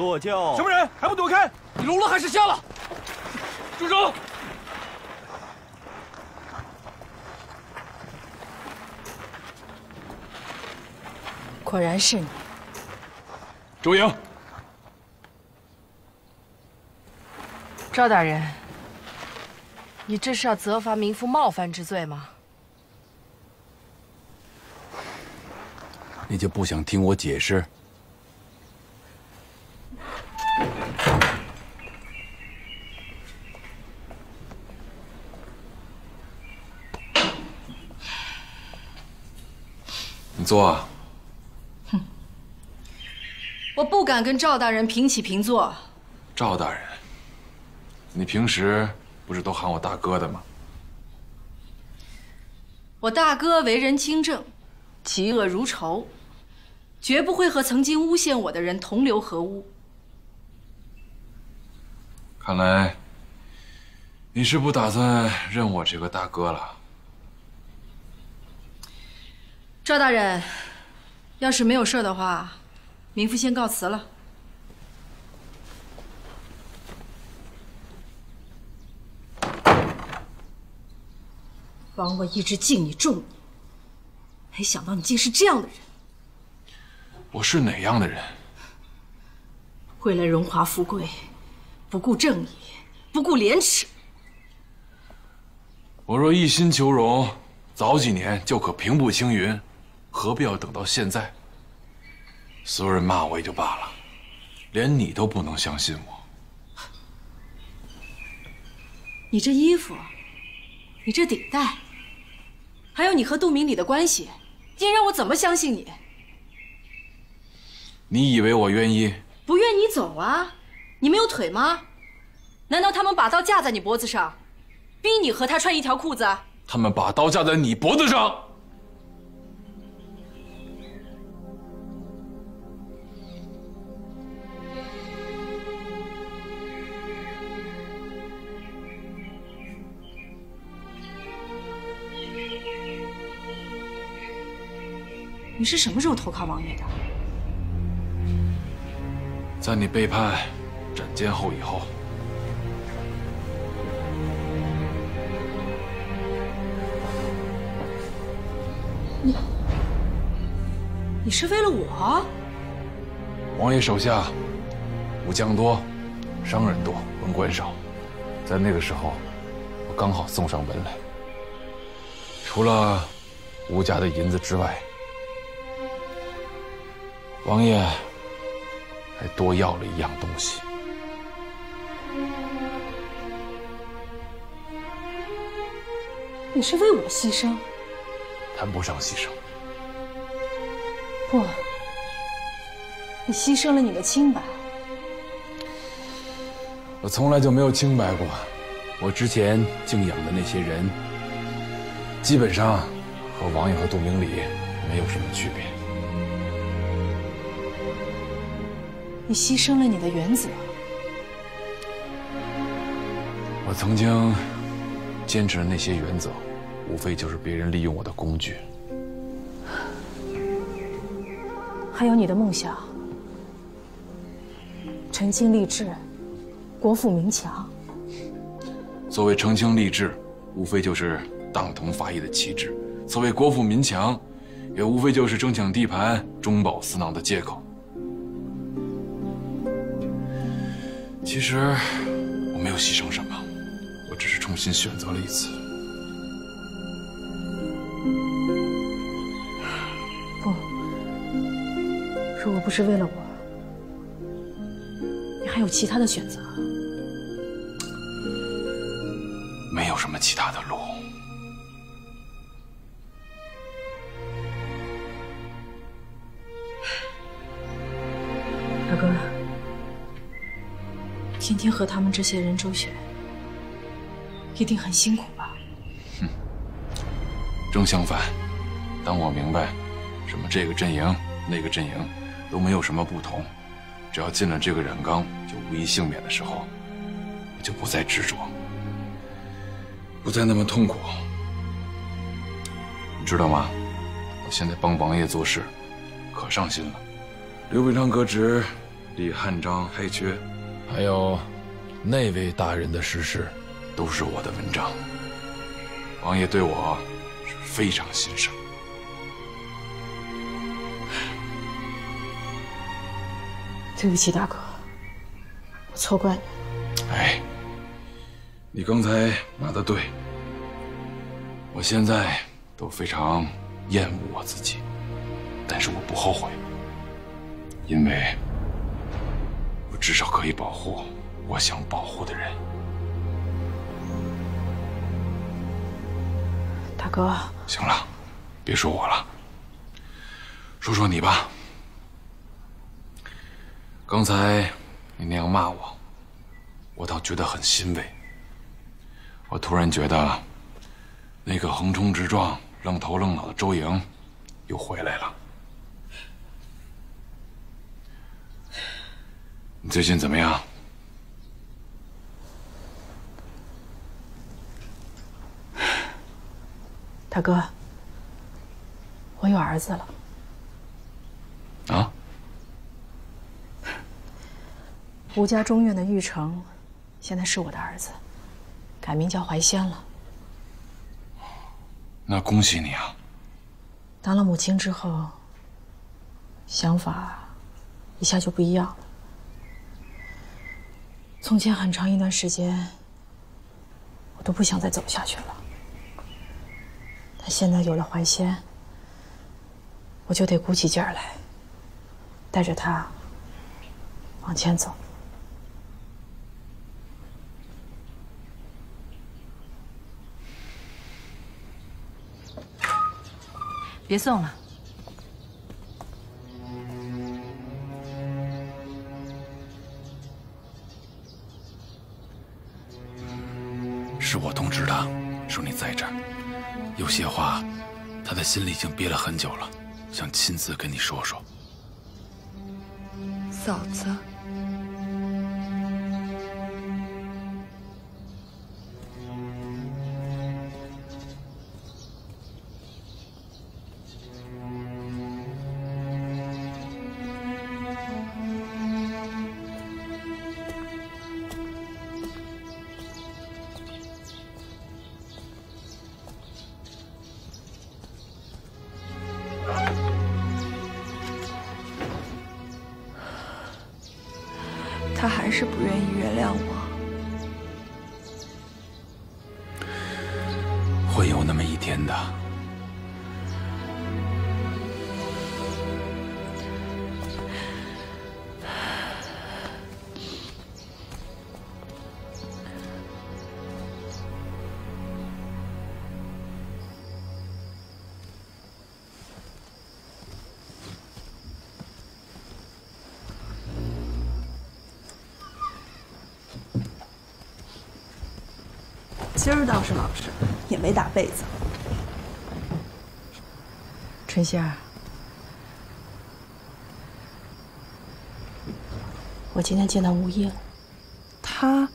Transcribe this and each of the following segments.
落轿。什么人？还不躲开！你聋了还是瞎了？住手！果然是你，周莹。赵大人，你这是要责罚民夫冒犯之罪吗？你就不想听我解释？你坐啊。哼，我不敢跟赵大人平起平坐。赵大人，你平时不是都喊我大哥的吗？我大哥为人清正，嫉恶如仇，绝不会和曾经诬陷我的人同流合污。看来你是不打算认我这个大哥了。赵大人，要是没有事的话，民妇先告辞了。枉我一直敬你重你，没想到你竟是这样的人。我是哪样的人？为了荣华富贵，不顾正义，不顾廉耻。我若一心求荣，早几年就可平步青云，何必要等到现在？所有人骂我也就罢了，连你都不能相信我。你这衣服，你这顶戴，还有你和杜明礼的关系，你让我怎么相信你？你以为我愿意？不愿你走啊？你没有腿吗？难道他们把刀架在你脖子上，逼你和他穿一条裤子？他们把刀架在你脖子上。你是什么时候投靠王爷的？在你背叛斩监后以后。你，你是为了我？王爷手下武将多，商人多，文官少，在那个时候，我刚好送上门来。除了吴家的银子之外，王爷还多要了一样东西。你是为我牺牲？谈不上牺牲。不，你牺牲了你的清白。我从来就没有清白过。我之前敬仰的那些人，基本上和王爷和杜明礼没有什么区别。你牺牲了你的原则。我曾经坚持的那些原则，无非就是别人利用我的工具。还有你的梦想，澄清立志，国富民强。所谓澄清立志，无非就是党同伐异的旗帜；所谓国富民强，也无非就是争抢地盘、中饱私囊的借口。其实我没有牺牲什么，我只是重新选择了一次。不，如果不是为了我，你还有其他的选择。没有什么其他的路。天天和他们这些人周旋，一定很辛苦吧？哼，正相反，当我明白什么这个阵营、那个阵营都没有什么不同，只要进了这个染缸就无一幸免的时候，我就不再执着。不再那么痛苦，你知道吗？我现在帮王爷做事，可上心了。刘秉昌革职，李汉章开缺，还有那位大人的逝世，都是我的文章。王爷对我是非常欣赏。对不起，大哥，我错怪你了。哎，你刚才骂的对，我现在都非常厌恶我自己，但是我不后悔，因为我至少可以保护我想保护的人。大哥，行了，别说我了，说说你吧。刚才你那样骂我，我倒觉得很欣慰。我突然觉得，那个横冲直撞、愣头愣脑的周莹又回来了。你最近怎么样？大哥，我有儿子了。啊？吴家中院的玉成，现在是我的儿子，改名叫怀仙了。那恭喜你啊！当了母亲之后，想法一下就不一样了。从前很长一段时间，我都不想再走下去了。但现在有了怀仙，我就得鼓起劲儿来，带着他往前走。别送了，这些话他在心里已经憋了很久了，想亲自跟你说说。嫂子。是不愿意原谅我。今儿倒是老实，也没打被子。春仙儿，我今天见到吴一了。他，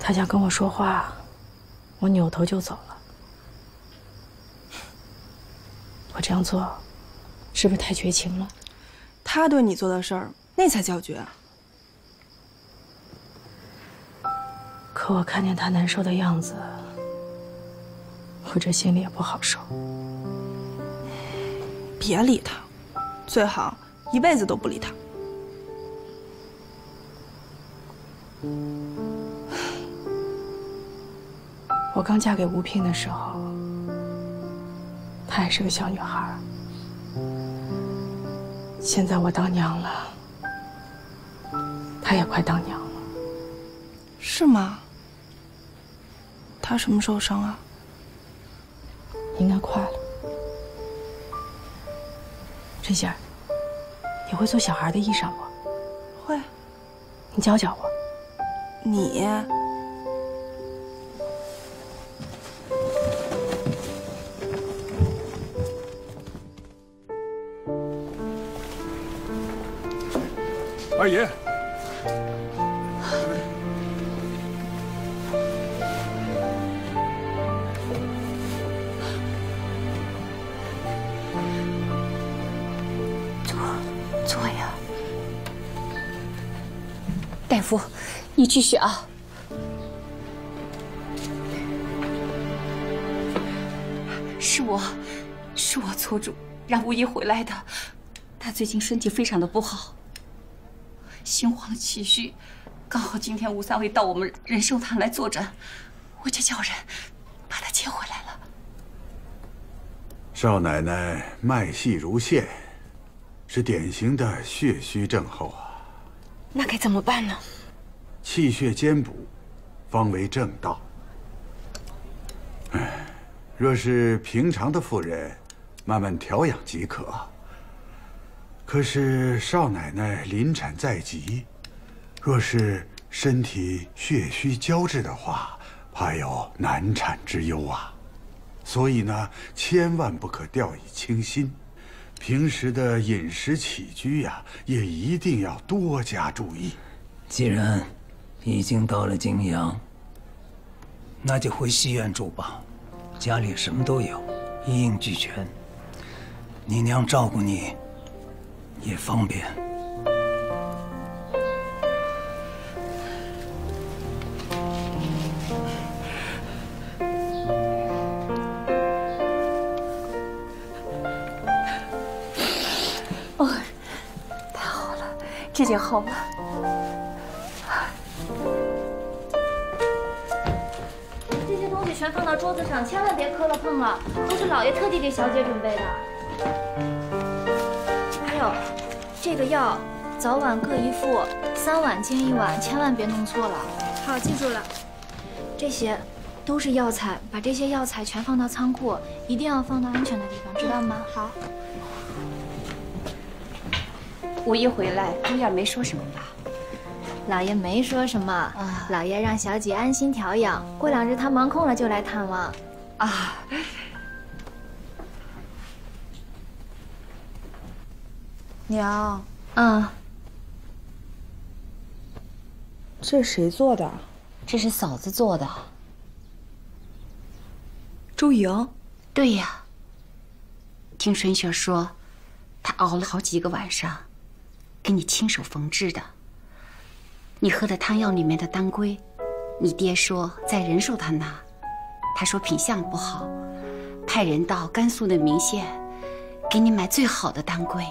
他想跟我说话，我扭头就走了。我这样做，是不是太绝情了？他对你做的事儿，那才叫绝。可我看见他难受的样子，我这心里也不好受。别理他，最好一辈子都不理他。我刚嫁给吴聘的时候，她还是个小女孩。现在我当娘了，她也快当娘了。是吗？他什么时候生啊？应该快了。春仙儿，你会做小孩的衣裳不？会。你教教我。你。二爷。坐，坐呀。大夫，你继续啊。是我，是我做主让吴姨回来的。她最近身体非常的不好，心慌气虚，刚好今天吴三位到我们仁寿堂来坐诊，我就叫人把她接回来了。少奶奶脉细如线，是典型的血虚症候啊。那该怎么办呢？气血兼补，方为正道。哎，若是平常的妇人，慢慢调养即可。可是少奶奶临产在即，若是身体血虚交织的话，怕有难产之忧啊。所以呢，千万不可掉以轻心，平时的饮食起居呀，也一定要多加注意。既然已经到了泾阳，那就回西院住吧，家里什么都有，一应俱全。你娘照顾你也方便。好了。这些东西全放到桌子上，千万别磕了碰了，都是老爷特地给小姐准备的。还有，这个药早晚各一副，三碗煎一碗，千万别弄错了。好，记住了。这些都是药材，把这些药材全放到仓库，一定要放到安全的地方，知道吗？好。五一回来，姑爷没说什么吧？老爷没说什么，老爷让小姐安心调养，过两日他忙空了就来探望。啊，娘，嗯，这谁做的？这是嫂子做的。周莹，对呀。听沈雪说，她熬了好几个晚上。给你亲手缝制的。你喝的汤药里面的当归，你爹说在仁寿他那，他说品相不好，派人到甘肃的岷县，给你买最好的当归。